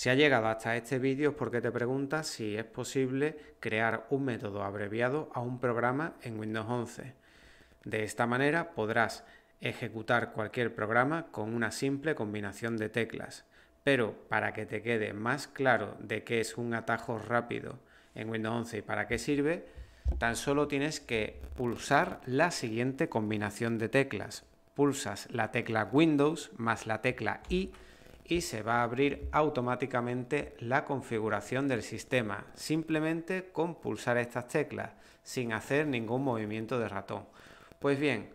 Si has llegado hasta este vídeo es porque te preguntas si es posible crear un método abreviado a un programa en Windows 11. De esta manera podrás ejecutar cualquier programa con una simple combinación de teclas. Pero para que te quede más claro de qué es un atajo rápido en Windows 11 y para qué sirve, tan solo tienes que pulsar la siguiente combinación de teclas. Pulsas la tecla Windows más la tecla I y se va a abrir automáticamente la configuración del sistema, simplemente con pulsar estas teclas, sin hacer ningún movimiento de ratón. Pues bien,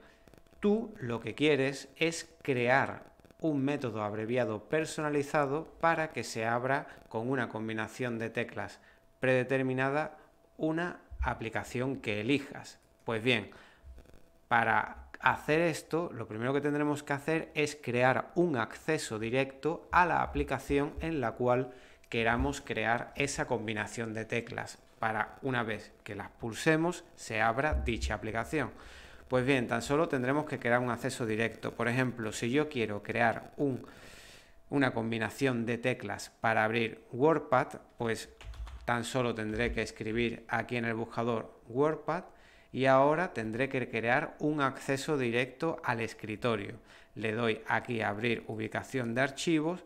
tú lo que quieres es crear un método abreviado personalizado para que se abra con una combinación de teclas predeterminada una aplicación que elijas. Pues bien, para hacer esto, lo primero que tendremos que hacer es crear un acceso directo a la aplicación en la cual queramos crear esa combinación de teclas para una vez que las pulsemos se abra dicha aplicación. Pues bien, tan solo tendremos que crear un acceso directo. Por ejemplo, si yo quiero crear una combinación de teclas para abrir WordPad, pues tan solo tendré que escribir aquí en el buscador WordPad y ahora tendré que crear un acceso directo al escritorio. Le doy aquí a abrir ubicación de archivos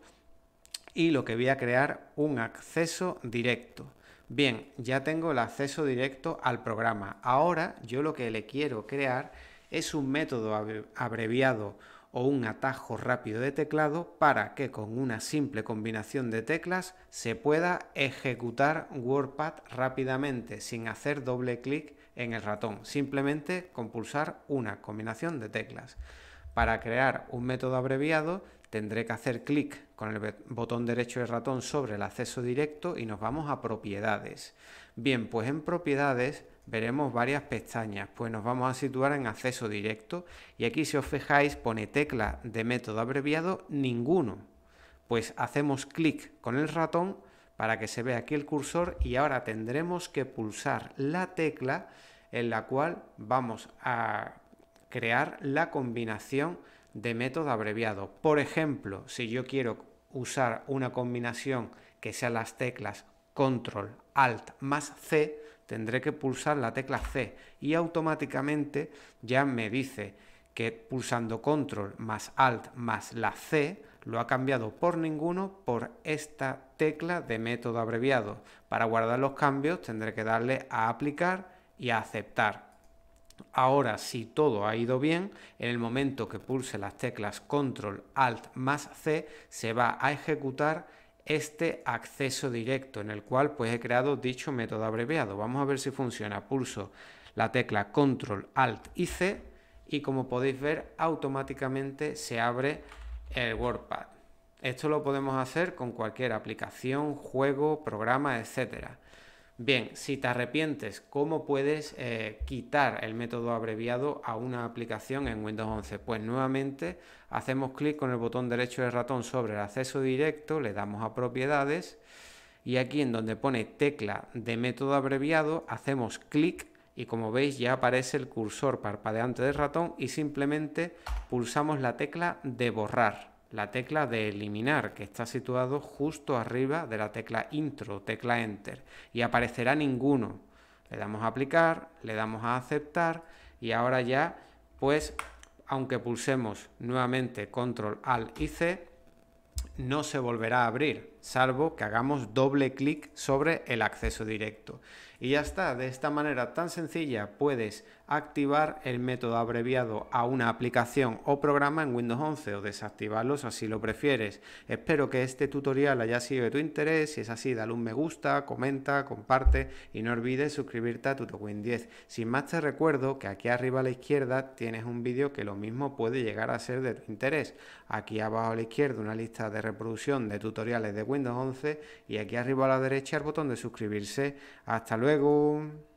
y lo que voy a crear un acceso directo. Bien, ya tengo el acceso directo al programa. Ahora yo lo que le quiero crear es un método abreviado o un atajo rápido de teclado para que con una simple combinación de teclas se pueda ejecutar WordPad rápidamente sin hacer doble clic en el ratón, simplemente con pulsar una combinación de teclas. Para crear un método abreviado tendré que hacer clic con el botón derecho del ratón sobre el acceso directo y nos vamos a propiedades. Bien, pues en propiedades veremos varias pestañas, pues nos vamos a situar en acceso directo y aquí si os fijáis pone tecla de método abreviado ninguno. Pues hacemos clic con el ratón para que se vea aquí el cursor y ahora tendremos que pulsar la tecla en la cual vamos a crear la combinación de método abreviado. Por ejemplo, si yo quiero usar una combinación que sean las teclas control, alt más C, tendré que pulsar la tecla C y automáticamente ya me dice que pulsando control más alt más la C lo ha cambiado por ninguno por esta tecla de método abreviado. Para guardar los cambios tendré que darle a aplicar y a aceptar. Ahora, si todo ha ido bien, en el momento que pulse las teclas control alt más C, se va a ejecutar este acceso directo en el cual pues he creado dicho método abreviado. Vamos a ver si funciona. Pulso la tecla Control Alt y C y como podéis ver automáticamente se abre el WordPad. Esto lo podemos hacer con cualquier aplicación, juego, programa, etcétera. Bien, si te arrepientes, ¿cómo puedes eh, quitar el método abreviado a una aplicación en Windows 11? Pues nuevamente hacemos clic con el botón derecho del ratón sobre el acceso directo, le damos a propiedades y aquí en donde pone tecla de método abreviado hacemos clic y como veis ya aparece el cursor parpadeante del ratón y simplemente pulsamos la tecla de borrar la tecla de eliminar que está situado justo arriba de la tecla intro, tecla enter y aparecerá ninguno. Le damos a aplicar, le damos a aceptar y ahora ya pues aunque pulsemos nuevamente control alt y c no se volverá a abrir, salvo que hagamos doble clic sobre el acceso directo. Y ya está, de esta manera tan sencilla puedes activar el método abreviado a una aplicación o programa en Windows 11 o desactivarlo así lo prefieres. Espero que este tutorial haya sido de tu interés, si es así dale un me gusta, comenta, comparte y no olvides suscribirte a TutoWin 10. Sin más te recuerdo que aquí arriba a la izquierda tienes un vídeo que lo mismo puede llegar a ser de tu interés. Aquí abajo a la izquierda una lista de reproducción de tutoriales de Windows 11 y aquí arriba a la derecha el botón de suscribirse. Hasta luego.